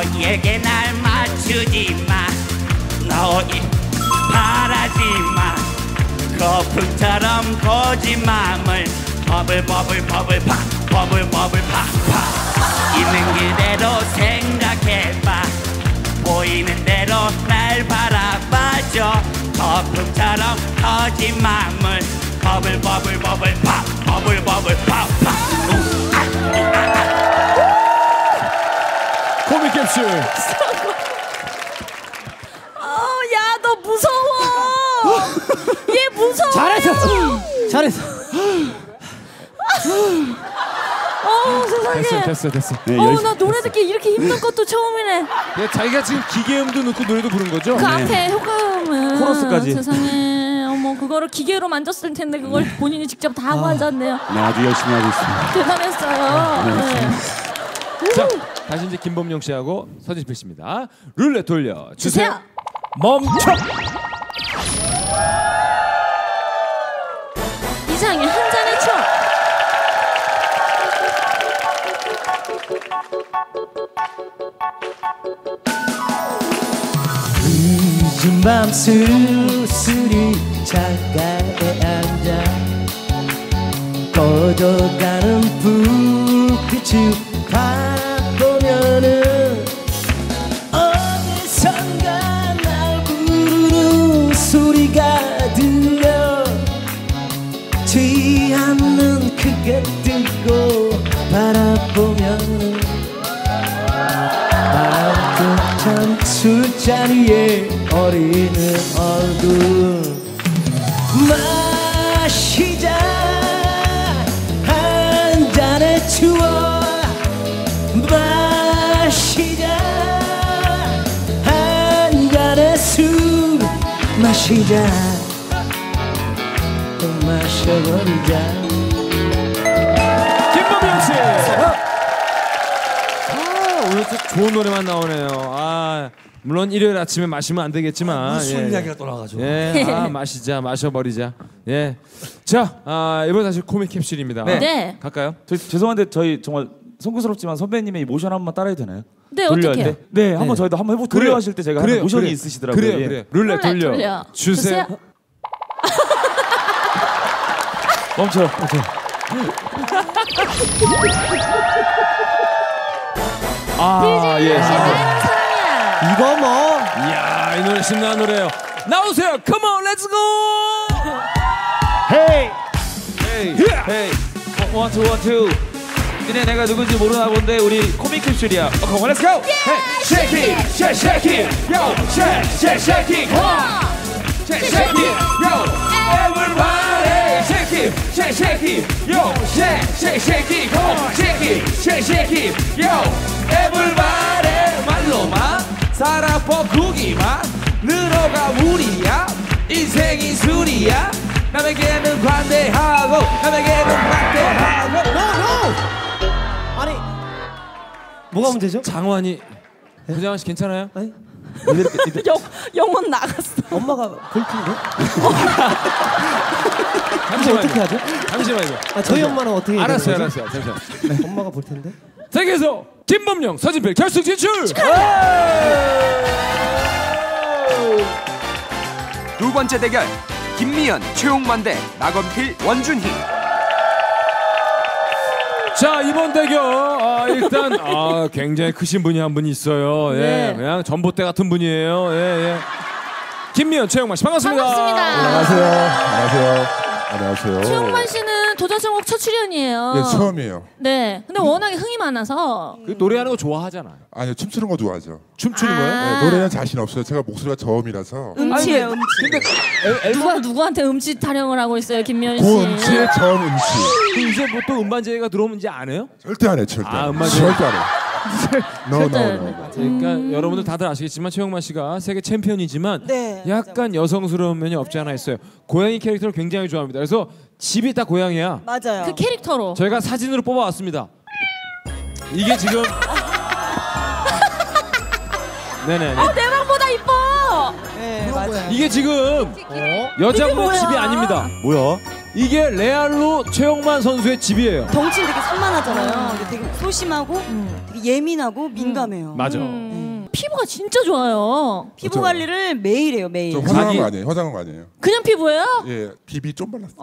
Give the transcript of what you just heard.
너에게 날 맞추지 마. 너무 바라지 마. 거품처럼 마음을 bubble bubble bubble pop bubble bubble pop pop. 있는 그대로 생각해봐. 보이는 대로 날 바라봐줘. 거품처럼 마음을 bubble bubble bubble pop bubble bubble pop pop 코믹 캡슐. 야, 너 무서워. 얘 무서워. 잘했어. 잘했어. 어, 세상에. 됐어, 됐어, 됐어. 어, 나 노래 듣기 이렇게 힘든 것도 처음이네. 예, 자기가 지금 기계음도 넣고 노래도 부른 거죠? 그 앞에 효과음은 코러스까지. 세상에 어머 그거를 기계로 만졌을 텐데 그걸 본인이 직접 다 하고 앉았네요. 네, 아주 열심히 하고 있습니다. 대단했어요. 네. 자, 다시 이제 김범용 씨하고 서진필 씨입니다. 룰렛 돌려 주세요. 주세요. 멈춰. 이상의 한 잔의 추억. 늦은 밤 쓸쓸히 창가에 앉아 꺼져가는 불빛을 바 크게 뜨고 바라보면 따뜻한 술자리에 어리는 얼굴 마시자 한 잔의 추억 마시자 한 잔의 술 마시자 또 마셔버리자 오늘 또 좋은 노래만 나오네요. 아, 물론 일요일 아침에 마시면 안 되겠지만. 술 예. 이야기가 또 나와가지고 예, 아, 마시자, 마셔버리자. 예. 자, 아, 이번 다시 코믹 캡슐입니다. 네. 네. 갈까요? 저, 죄송한데 저희 정말 송구스럽지만 선배님의 이 모션 한 번만 따라해도 되나요? 네? 할 때? 네, 한번 저희도 한번 해보 돌려 하실 때 제가 하는 모션이 그래요. 있으시더라고요. 그래요, 예. 그래요. 룰렛 룰렛 돌려. 돌려. 주세요. 주세요. 멈춰. 아, 예. 사람이야. 이거 뭐 이야, 이 노래 신나는 노래예요. 나오세요. Come on, let's go. 헤이! 헤이! 헤이! 원투 원투 니네 내가 누군지 모르나 본데 우리 코믹 캡슐이야 어, come on let's go! 헤이! shake it! shake, shake it! yo! shake, shake, shake it! come on! shake, shake it! yo! everybody! shake it! shake, shake it! yo! shake, shake, shake it! come on! shake it! shake, shake it! yo! Everybody! 말로만 살아보 구기만 늘어가 우리야 인생이 술이야 남에게는 관대하고 남에게는 막대하고 아니 뭐가 문제죠? 장환이 구장환 씨 괜찮아요? 아니, 영, 영혼 나갔어. 엄마가 볼 텐데 잠시만요. 어떻게 하죠? 잠시만요. 아, 저희 엄마는 어떻게 알았어요? 알았어요. 잠시만. 엄마가 볼 텐데 자, 그래서 김범용, 서진필 결승 진출. 두 번째 대결 김미연, 최홍만 대 나건필, 원준희 자 이번 대결 아, 일단 아, 굉장히 크신 분이 한 분이 있어요. 예, 네. 그냥 전봇대 같은 분이에요. 예, 예. 김미연, 최영만 씨 반갑습니다. 반갑습니다. 안녕하세요. 안녕하세요. 안녕하세요. 최홍만 씨는 도전성곡 첫 출연이에요. 예, 처음이에요. 네. 근데 워낙에 흥이 많아서 그 노래하는 거 좋아하잖아요. 아니요, 춤추는 거 좋아하죠. 춤추는 아. 거예요? 네, 노래는 자신 없어요. 제가 목소리가 저음이라서. 음치예요, 음치. 근데 앨- 누가 누구한테 음치 타령을 하고 있어요, 김미연 씨. 고음치의 저음 음치. 그 이제 보통 음반제가 들어오면 이제 안 해요? 절대 안 해, 절대. 아, 안 해. 음악이- 절대 안 해. No, no, no, 해. no. 그러니까 여러분들 다들 아시겠지만 최영만 씨가 세계 챔피언이지만 네, 약간 여성스러운 면이 없지 않아 있어요. 고양이 캐릭터를 굉장히 좋아합니다. 그래서 집이 다 고양이야. 맞아요. 그 캐릭터로. 저희가 사진으로 뽑아왔습니다. 이게 지금 네네. 어, 내 방보다 이뻐. 네, 맞아요. 이게 지금 여자분의 집이 아닙니다. 뭐야? 이게 레알로 최영만 선수의 집이에요. 덩치는 되게 산만하잖아요. 근데 되게 소심하고 되게 예민하고 민감해요. 맞아. 음. 피부가 진짜 좋아요. 피부 그렇죠. 관리를 매일 해요 매일. 좀 화장한 거 아니에요? 화장한 거 아니에요? 그냥 피부예요? 예, 비비 좀 발랐어.